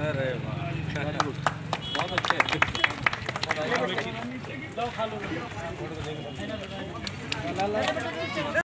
अरे बहुत अच्छे